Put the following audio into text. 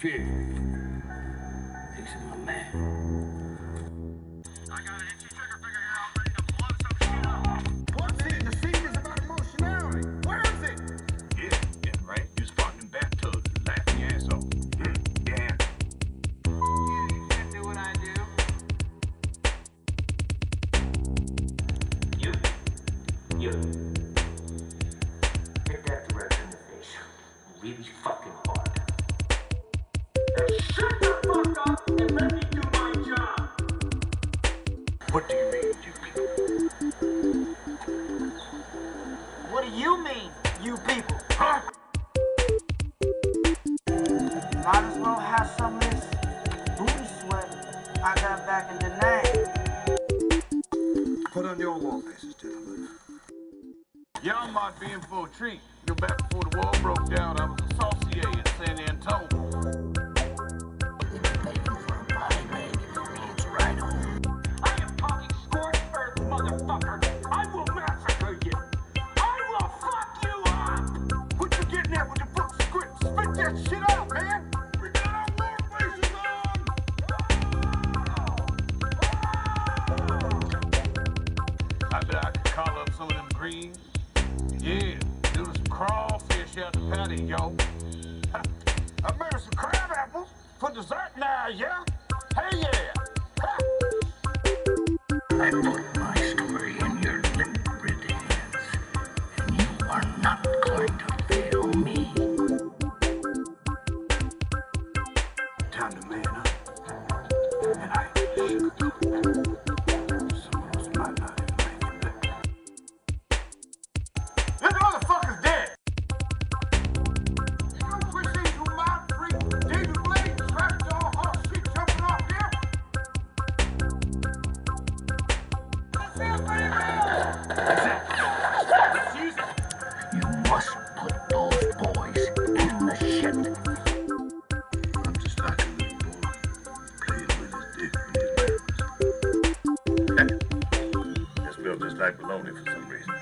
Fear. Fixing my man. What's? The is about emotionality. Where is it? Yeah, yeah, right. You spotting in bathtub, laughing yeah. You can't do what I do. You. You. Hit that director in the face. Really fucking hard. Back in the night. Put on your wall faces, gentlemen. Y'all might be in for a treat. You know, back before the war broke down, I was a saucier in San Antonio. I am talking scorched earth, motherfucker. I will massacre you. I will fuck you up. What you getting at with the book script? Spit that shit out, I bet I could call up some of them greens. Yeah, do some crawfish out the patty, yo. I made some crab apples for dessert now, yeah? Hey, yeah! Ha! I put my story in your lip-read hands, and you are not going to fail me. Time to man You must put those boys in the shit. I'm just boy playing with his dick his just like baloney for some reason.